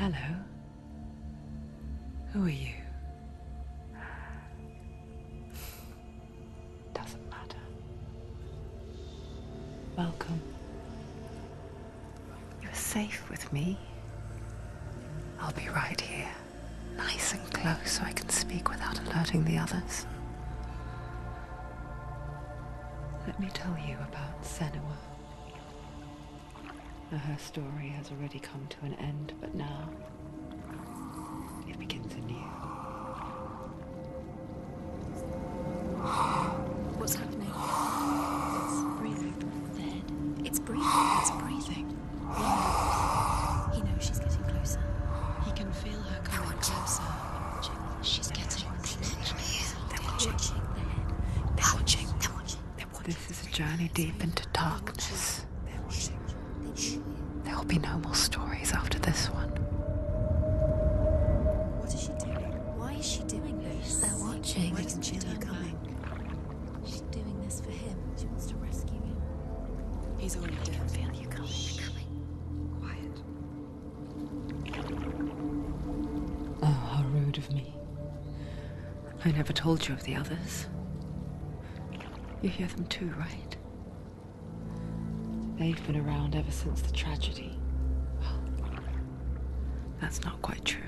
Hello. Who are you? Doesn't matter. Welcome. You're safe with me. I'll be right here, nice and close so I can speak without alerting the others. Let me tell you about Senua. Now, Her story has already come to an end, but now it begins anew. What's happening? It's breathing. Dead. It's breathing. It's breathing. Yeah. He knows she's getting closer. He can feel her coming closer. She's getting closer. They're watching. They're watching. They're watching. They're watching. They're watching. This is a journey deep into darkness. Be no more stories after this one. What is she doing? Why is she doing this? They're watching. Why doesn't she feel coming? She's doing this for him. She wants to rescue him. He's already dead. I can feel you coming. Quiet. Oh, how rude of me. I never told you of the others. You hear them too, right? They've been around ever since the tragedy. That's not quite true.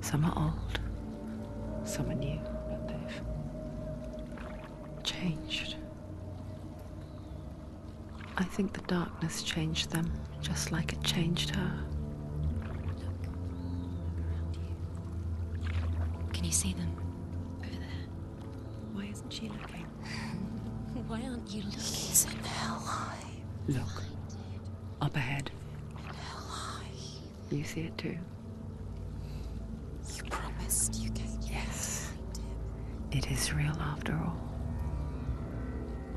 Some are old, some are new, but they've changed. I think the darkness changed them, just like it changed her. Can you see them? Over there. Why isn't she looking? Why aren't you looking? He's in Helheim. Look, up ahead. You see it too? You promised you get Yes. It is real after all.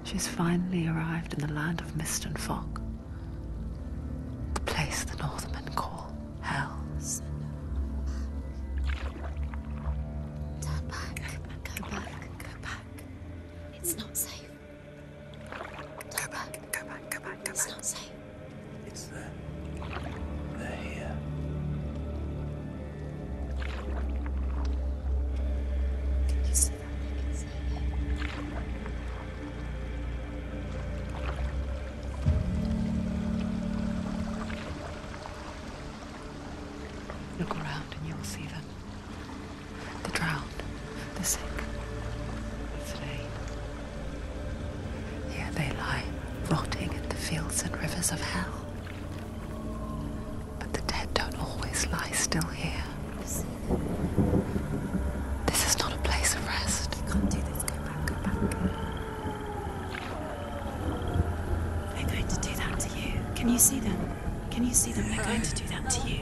She's finally arrived in the land of mist and fog. The place the Northmen call Look around and you'll see them. The drowned, the sick, the slain. Here they lie, rotting in the fields and rivers of hell. But the dead don't always lie still here. This is not a place of rest. You can't do this. Go back. Go back. They're going to do that to you. Can you see them? Can you see them? They're going to do that to you.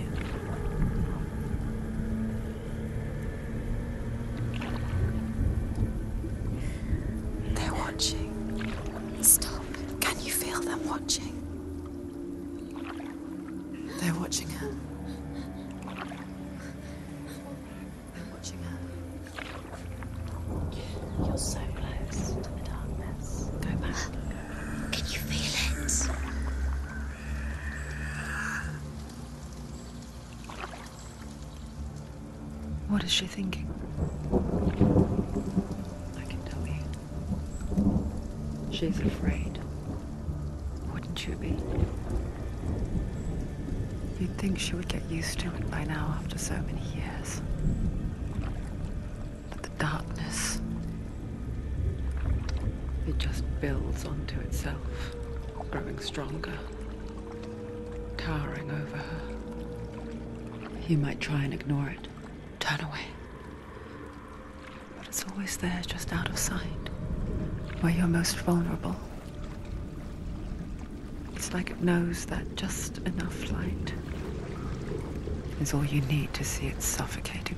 What is she thinking? I can tell you. She's afraid. Wouldn't you be? You'd think she would get used to it by now after so many years. But the darkness, it just builds onto itself, growing stronger, towering over her. You might try and ignore it, turn away. But it's always there, just out of sight, where you're most vulnerable. It's like it knows that just enough light is all you need to see it suffocating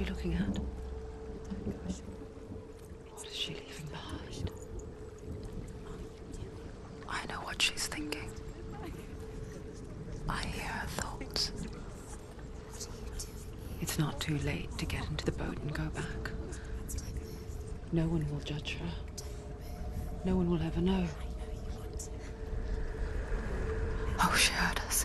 she looking at? What is she leaving behind? I know what she's thinking. I hear her thoughts. It's not too late to get into the boat and go back. No one will judge her. No one will ever know. Oh, she heard us.